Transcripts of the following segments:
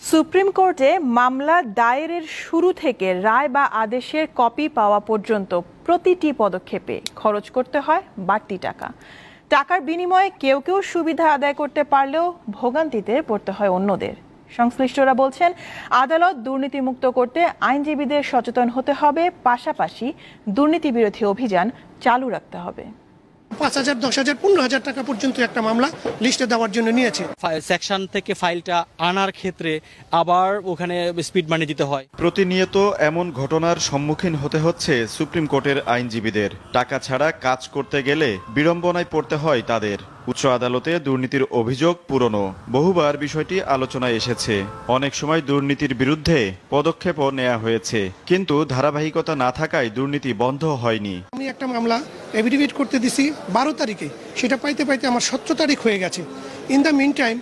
Supreme কোর্টে মামলা দায়েরের শুরু থেকে রায় বা আদেশের কপি পাওয়া পর্যন্ত প্রতিটি পদক্ষেপে খরচ করতে হয় বাড়তি টাকা। টাকার বিনিময়ে কেউ কেউ সুবিধা আদায় করতে পারলেও ভোগান্তিতে পড়তে হয় অন্যদের। সংশ্লিষ্টরা বলছেন, আদালত দুর্নীতিমুক্ত করতে আইনজীবীদের সচেতন হতে হবে, পাশাপাশি দুর্নীতি বিরোধী অভিযান চালু রাখতে হবে। পাঁচ হাজার দশ হাজার পনেরো হাজার টাকা পর্যন্ত একটা মামলা লিস্টে দেওয়ার জন্য নিয়েছে। সেকশন থেকে ফাইলটা আনার ক্ষেত্রে আবার ওখানে স্পিড মানি দিতে হয়। প্রতিনিয়ত এমন ঘটনার সম্মুখীন হতে হচ্ছে সুপ্রিম কোর্টের আইনজীবীদের। টাকা ছাড়া কাজ করতে গেলে বিড়ম্বনায় পড়তে হয় তাদের। উচ্চ আদালতে দুর্নীতির অভিযোগ পুরনো। বহুবার বিষয়টি আলোচনায় এসেছে। অনেক সময় দুর্নীতির বিরুদ্ধে পদক্ষেপও নেওয়া হয়েছে। কিন্তু ধারাবাহিকতা না থাকায় দুর্নীতি বন্ধ হয়নি। আমি একটা মামলা এভিডেভিট করতে দিছি বারো তারিখে। সেটা পাইতে পাইতে আমার সতেরো তারিখ হয়ে গেছে। ইন দ্য মিন টাইম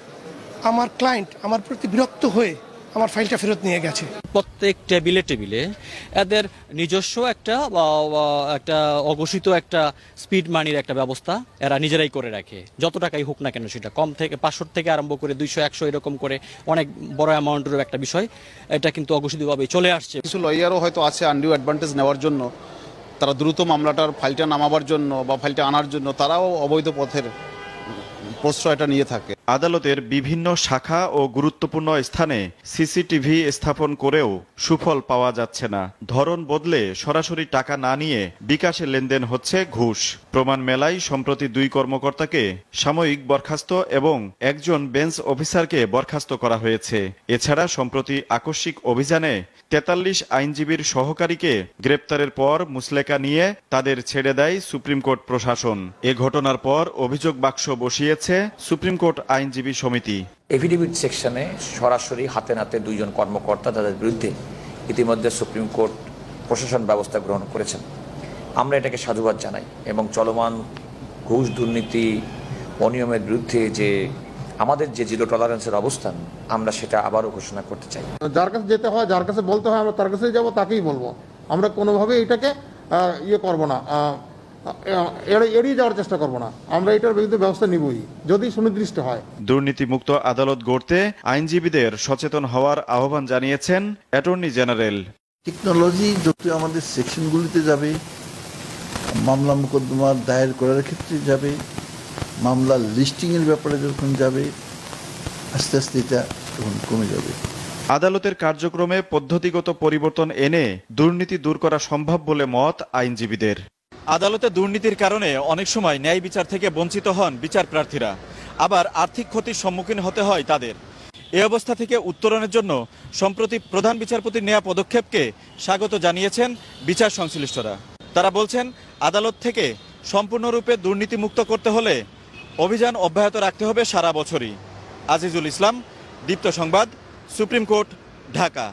আমার ক্লায়েন্ট আমার প্রতি বিরক্ত হয়ে আমার ফাইলটা ফেরত নিয়ে গেছে। প্রত্যেক টেবিলে টেবিলে এদের নিজস্ব একটা একটা অঘোষিত একটা স্পিড মানির একটা ব্যবস্থা এরা নিজেরাই করে রাখে। যত টাকাই হোক না কেন সেটা কম থেকে পাঁচশো থেকে আরম্ভ করে দুইশো একশো এরকম করে অনেক বড় অ্যামাউন্টের একটা বিষয়। এটা কিন্তু অঘোষিতভাবে চলে আসছে। কিছু লয়ারও হয়তো আছে আনডিউ অ্যাডভান্টেজ নেওয়ার জন্য। তারা দ্রুত মামলাটার ফাইলটা নামাবার জন্য বা ফাইলটা আনার জন্য তারাও অবৈধ পথের প্রশ্রয়টা নিয়ে থাকে। আদালতের বিভিন্ন শাখা ও গুরুত্বপূর্ণ স্থানে সিসিটিভি স্থাপন করেও সুফল পাওয়া যাচ্ছে না। ধরন বদলে সরাসরি টাকা না নিয়ে বিকাশে লেনদেন হচ্ছে ঘুষ। প্রমাণ মেলায় সম্প্রতি দুই কর্মকর্তাকে সাময়িক বরখাস্ত এবং একজন বেঞ্চ অফিসারকে বরখাস্ত করা হয়েছে। এছাড়া সম্প্রতি আকস্মিক অভিযানে তেতাল্লিশ আইনজীবীর সহকারীকে গ্রেপ্তারের পর মুসলেকা নিয়ে তাদের ছেড়ে দেয় সুপ্রিম কোর্ট প্রশাসন। এ ঘটনার পর অভিযোগ বাক্স বসিয়েছে সুপ্রিম কোর্ট আইনজীবী সমিতি। এফিডেভিট সেকশনে সরাসরি হাতে নাতে দুইজন কর্মকর্তা তাদের বিরুদ্ধে ইতিমধ্যে সুপ্রিম কোর্ট প্রশাসন ব্যবস্থা গ্রহণ করেছেন। আমরা এটাকে সাধুবাদ জানাই এবং চলমান ঘুষ দুর্নীতি অনিয়মের বিরুদ্ধে যে আমাদের যে জিরো টলারেন্সের অবস্থান আমরা সেটা আবারও ঘোষণা করতে চাই। যার কাছে যেতে হয় যার কাছে বলতে হয় আমরা তার কাছেই যাব তাকেই বলব। আমরা কোনোভাবে এটাকে ইয়ে করব না। এড়িয়ে যাওয়ার চেষ্টা করব না। আমরা এটার বিরুদ্ধে ব্যবস্থা নিবই যদি সুনির্দিষ্ট হয়। দুর্নীতিমুক্ত আদালত গড়তে আইনজীবীদের সচেতন হওয়ার আহ্বান জানিয়েছেন অ্যাটর্নি জেনারেল। টেকনোলজি যত আমাদের সেকশনগুলিতে যাবে মামলা মোকদ্দমা দায়ের করার ক্ষেত্রে যাবে মামলা লিস্টিংয়ের ব্যাপারে যখন যাবে আস্তে আস্তে এটা তখন কমে যাবে। আদালতের কার্যক্রমে পদ্ধতিগত পরিবর্তন এনে দুর্নীতি দূর করা সম্ভব বলে মত আইনজীবীদের। আদালতে দুর্নীতির কারণে অনেক সময় ন্যায় বিচার থেকে বঞ্চিত হন বিচার প্রার্থীরা। আবার আর্থিক ক্ষতির সম্মুখীন হতে হয় তাদের। এ অবস্থা থেকে উত্তরণের জন্য সম্প্রতি প্রধান বিচারপতির নেওয়া পদক্ষেপকে স্বাগত জানিয়েছেন বিচার সংশ্লিষ্টরা। তারা বলছেন, আদালত থেকে সম্পূর্ণরূপে দুর্নীতি মুক্ত করতে হলে অভিযান অব্যাহত রাখতে হবে সারা বছরই। আজিজুল ইসলাম, দীপ্ত সংবাদ, সুপ্রিম কোর্ট, ঢাকা।